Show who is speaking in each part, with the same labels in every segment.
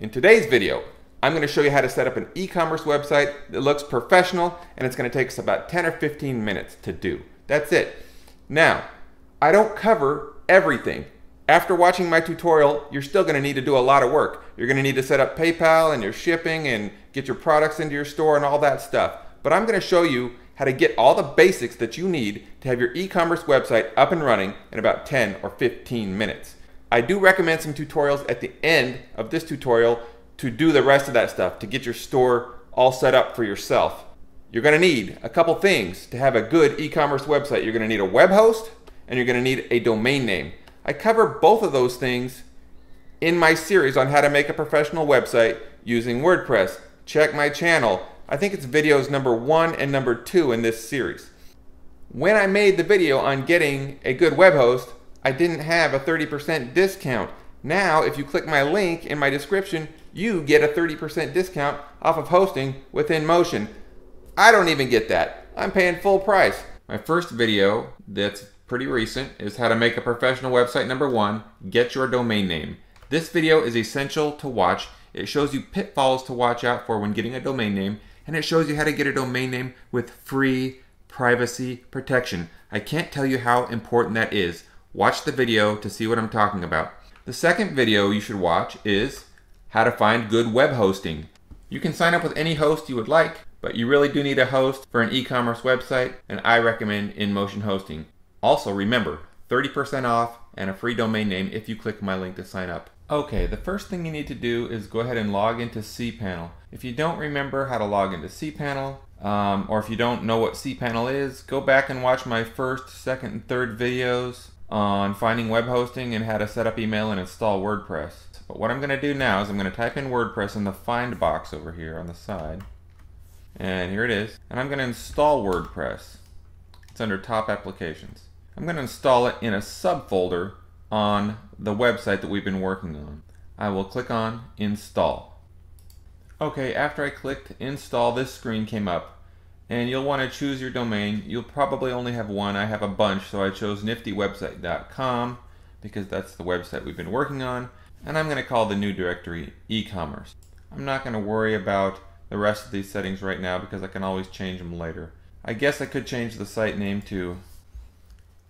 Speaker 1: In today's video, I'm going to show you how to set up an e-commerce website that looks professional and it's going to take us about 10 or 15 minutes to do. That's it. Now, I don't cover everything. After watching my tutorial, you're still going to need to do a lot of work. You're going to need to set up PayPal and your shipping and get your products into your store and all that stuff. But I'm going to show you how to get all the basics that you need to have your e-commerce website up and running in about 10 or 15 minutes. I do recommend some tutorials at the end of this tutorial to do the rest of that stuff, to get your store all set up for yourself. You're going to need a couple things to have a good e-commerce website. You're going to need a web host and you're going to need a domain name. I cover both of those things in my series on how to make a professional website using WordPress. Check my channel. I think it's videos number one and number two in this series. When I made the video on getting a good web host, I didn't have a 30% discount. Now, if you click my link in my description, you get a 30% discount off of hosting with InMotion. I don't even get that. I'm paying full price. My first video that's pretty recent is how to make a professional website number one, get your domain name. This video is essential to watch. It shows you pitfalls to watch out for when getting a domain name, and it shows you how to get a domain name with free privacy protection. I can't tell you how important that is. Watch the video to see what I'm talking about. The second video you should watch is how to find good web hosting. You can sign up with any host you would like, but you really do need a host for an e-commerce website, and I recommend InMotion Hosting. Also remember, 30% off and a free domain name if you click my link to sign up. Okay, the first thing you need to do is go ahead and log into cPanel. If you don't remember how to log into cPanel, um, or if you don't know what cPanel is, go back and watch my first, second, and third videos on finding web hosting and how to set up email and install WordPress. But what I'm going to do now is I'm going to type in WordPress in the find box over here on the side. And here it is. And I'm going to install WordPress. It's under top applications. I'm going to install it in a subfolder on the website that we've been working on. I will click on install. Okay, after I clicked install, this screen came up and you'll want to choose your domain. You'll probably only have one. I have a bunch, so I chose niftywebsite.com because that's the website we've been working on. And I'm going to call the new directory e-commerce. I'm not going to worry about the rest of these settings right now because I can always change them later. I guess I could change the site name to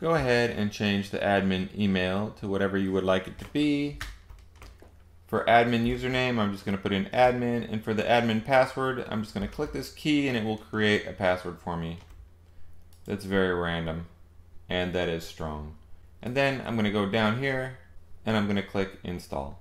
Speaker 1: go ahead and change the admin email to whatever you would like it to be. For admin username, I'm just going to put in admin, and for the admin password, I'm just going to click this key and it will create a password for me. That's very random, and that is strong. And then I'm going to go down here, and I'm going to click install.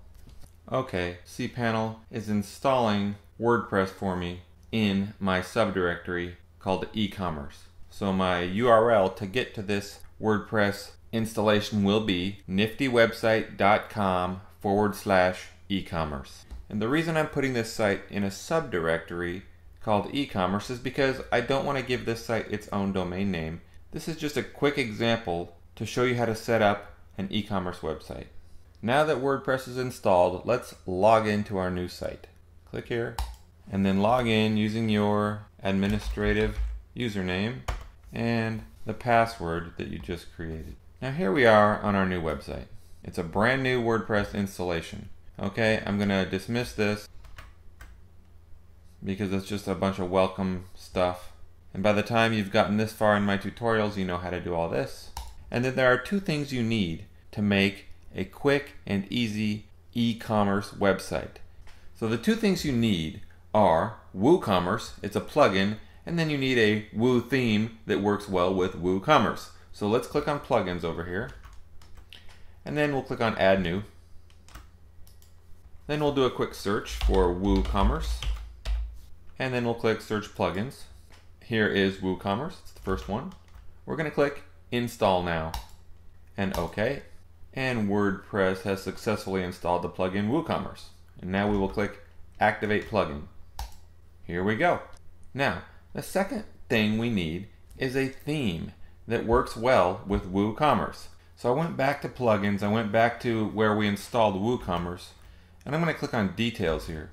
Speaker 1: Okay, cPanel is installing WordPress for me in my subdirectory called e-commerce. So my URL to get to this WordPress installation will be niftywebsite.com forward slash e-commerce. And the reason I'm putting this site in a subdirectory called e-commerce is because I don't want to give this site its own domain name. This is just a quick example to show you how to set up an e-commerce website. Now that WordPress is installed, let's log into our new site. Click here and then log in using your administrative username and the password that you just created. Now here we are on our new website. It's a brand new WordPress installation. Okay, I'm going to dismiss this because it's just a bunch of welcome stuff. And by the time you've gotten this far in my tutorials, you know how to do all this. And then there are two things you need to make a quick and easy e-commerce website. So the two things you need are WooCommerce, it's a plugin, and then you need a Woo theme that works well with WooCommerce. So let's click on plugins over here. And then we'll click on add new. Then we'll do a quick search for WooCommerce. And then we'll click search plugins. Here is WooCommerce, it's the first one. We're gonna click install now and okay. And WordPress has successfully installed the plugin WooCommerce. And now we will click activate plugin. Here we go. Now, the second thing we need is a theme that works well with WooCommerce. So I went back to plugins, I went back to where we installed WooCommerce, and I'm going to click on details here.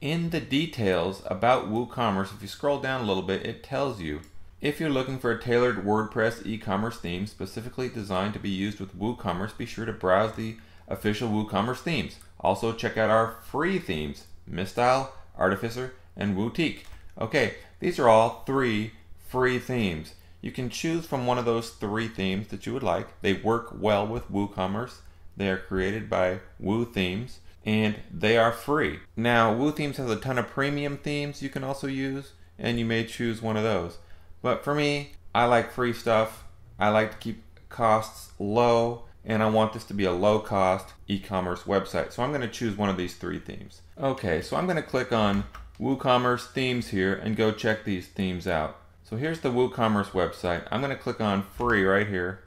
Speaker 1: In the details about WooCommerce, if you scroll down a little bit, it tells you if you're looking for a tailored WordPress e-commerce theme specifically designed to be used with WooCommerce, be sure to browse the official WooCommerce themes. Also, check out our free themes Mystile, Artificer, and Wootique. Okay, these are all three free themes. You can choose from one of those three themes that you would like. They work well with WooCommerce. They are created by Woo Themes and they are free. Now, Woo Themes has a ton of premium themes you can also use, and you may choose one of those. But for me, I like free stuff. I like to keep costs low, and I want this to be a low cost e commerce website. So I'm going to choose one of these three themes. Okay, so I'm going to click on WooCommerce themes here and go check these themes out. So here's the WooCommerce website. I'm going to click on free right here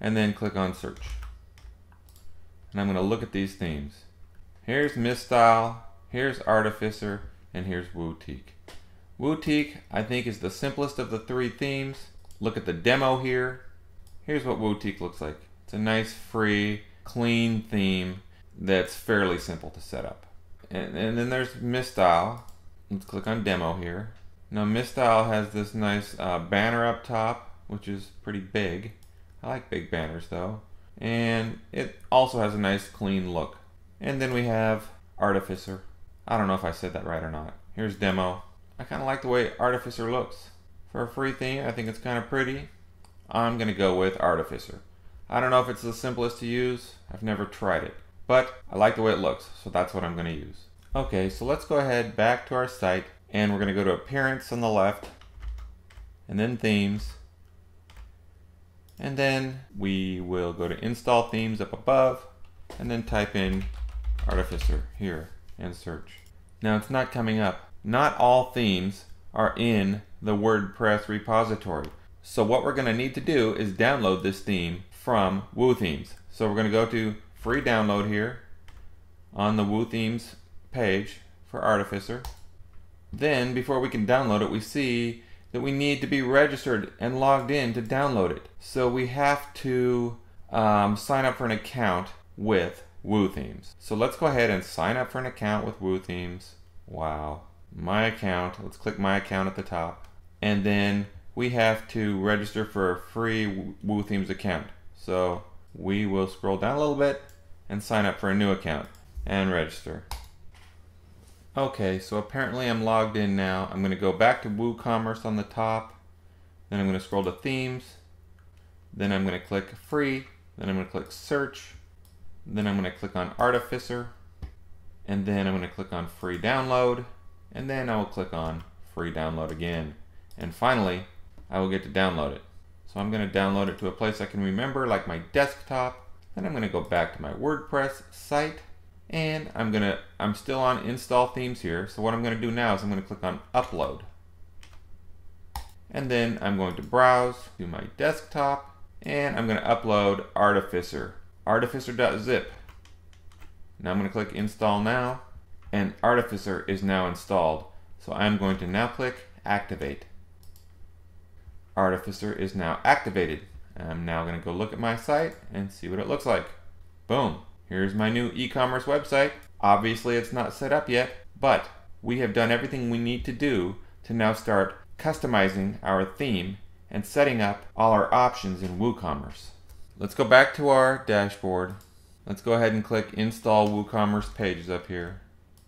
Speaker 1: and then click on search. And I'm going to look at these themes. Here's Mystile, here's Artificer, and here's Wootique. Wootique, I think, is the simplest of the three themes. Look at the demo here. Here's what Wootique looks like. It's a nice, free, clean theme that's fairly simple to set up. And, and then there's Mystile. Let's click on demo here. Now Mystile has this nice uh, banner up top, which is pretty big. I like big banners though. And it also has a nice clean look. And then we have Artificer. I don't know if I said that right or not. Here's demo. I kind of like the way Artificer looks. For a free theme, I think it's kind of pretty. I'm going to go with Artificer. I don't know if it's the simplest to use. I've never tried it. But I like the way it looks, so that's what I'm going to use. Okay, so let's go ahead back to our site and we're going to go to Appearance on the left and then Themes. And then we will go to Install Themes up above and then type in Artificer here and search. Now it's not coming up. Not all themes are in the WordPress repository. So what we're going to need to do is download this theme from WooThemes. So we're going to go to free download here on the WooThemes page for Artificer. Then before we can download it, we see that we need to be registered and logged in to download it. So we have to um, sign up for an account with WooThemes. So let's go ahead and sign up for an account with WooThemes. Wow. My account. Let's click my account at the top. And then we have to register for a free WooThemes account. So we will scroll down a little bit and sign up for a new account and register. Okay, so apparently I'm logged in now. I'm going to go back to WooCommerce on the top. Then I'm going to scroll to themes. Then I'm going to click free. Then I'm going to click search. Then I'm going to click on Artificer. And then I'm going to click on free download. And then I will click on free download again. And finally, I will get to download it. So I'm going to download it to a place I can remember, like my desktop. Then I'm going to go back to my WordPress site. And I'm to, I'm still on install themes here. So what I'm going to do now is I'm going to click on upload. And then I'm going to browse to my desktop. And I'm going to upload Artificer artificer.zip. Now I'm going to click install now and Artificer is now installed. So I'm going to now click activate. Artificer is now activated. I'm now going to go look at my site and see what it looks like. Boom. Here's my new e-commerce website. Obviously it's not set up yet, but we have done everything we need to do to now start customizing our theme and setting up all our options in WooCommerce. Let's go back to our dashboard. Let's go ahead and click install WooCommerce pages up here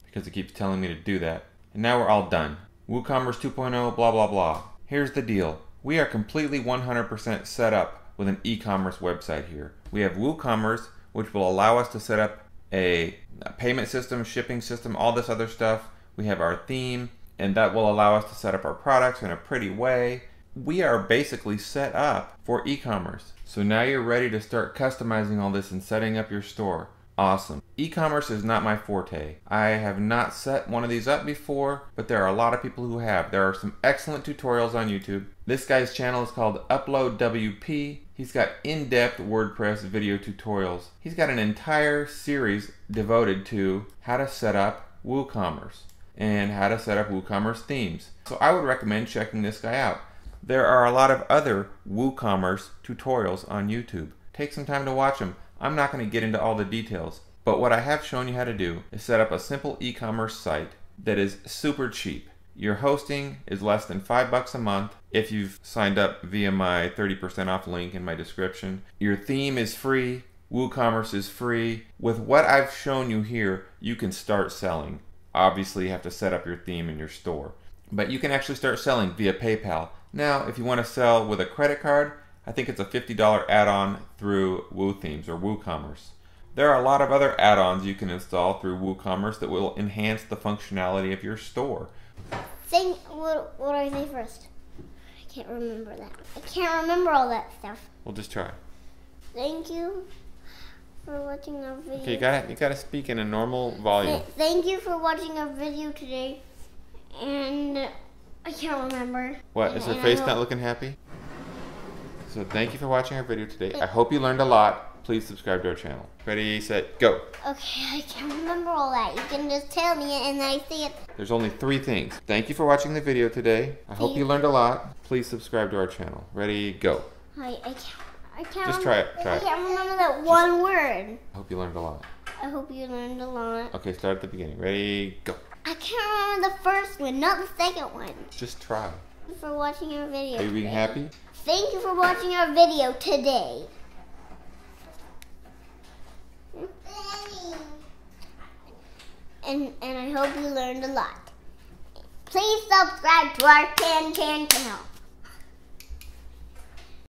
Speaker 1: because it keeps telling me to do that. And now we're all done. WooCommerce 2.0 blah blah blah. Here's the deal. We are completely 100% set up with an e-commerce website here. We have WooCommerce which will allow us to set up a, a payment system, shipping system, all this other stuff. We have our theme and that will allow us to set up our products in a pretty way. We are basically set up for e-commerce. So now you're ready to start customizing all this and setting up your store. Awesome. E-commerce is not my forte. I have not set one of these up before, but there are a lot of people who have. There are some excellent tutorials on YouTube. This guy's channel is called Upload WP. He's got in-depth WordPress video tutorials. He's got an entire series devoted to how to set up WooCommerce and how to set up WooCommerce themes. So I would recommend checking this guy out. There are a lot of other WooCommerce tutorials on YouTube. Take some time to watch them. I'm not going to get into all the details, but what I have shown you how to do is set up a simple e-commerce site that is super cheap. Your hosting is less than five bucks a month if you've signed up via my 30% off link in my description. Your theme is free WooCommerce is free. With what I've shown you here, you can start selling. Obviously, you have to set up your theme in your store. But you can actually start selling via PayPal. Now, if you want to sell with a credit card, I think it's a $50 add-on through WooThemes or WooCommerce. There are a lot of other add-ons you can install through WooCommerce that will enhance the functionality of your store.
Speaker 2: Think, what, what do I say first? I can't remember that. I can't remember all that stuff.
Speaker 1: We'll just try.
Speaker 2: Thank you for watching our video.
Speaker 1: Okay, you gotta you gotta speak in a normal volume.
Speaker 2: Th- Thank you for watching our video today. And uh, I can't remember.
Speaker 1: What is her face not looking happy? So thank you for watching our video today. I hope you learned a lot. Please subscribe to our channel. Ready, set, go.
Speaker 2: Okay, I can't remember all that. You can just tell me it and I say it.
Speaker 1: There's only three things. Thank you for watching the video today. I hope you learned a lot. Please subscribe to our channel. Ready, go.
Speaker 2: I, I can't. I can't.
Speaker 1: Just try it, try
Speaker 2: I
Speaker 1: it.
Speaker 2: can't remember that one word.
Speaker 1: I hope you learned a lot.
Speaker 2: I hope you learned a lot.
Speaker 1: Okay, start at the beginning. Ready, go.
Speaker 2: I can't remember the first one, not the second one.
Speaker 1: Just try.
Speaker 2: Thank you for watching our video.
Speaker 1: Are you being
Speaker 2: today.
Speaker 1: happy?
Speaker 2: Thank you for watching our video today. And and I hope you learned a lot. Please subscribe to our Can Can channel.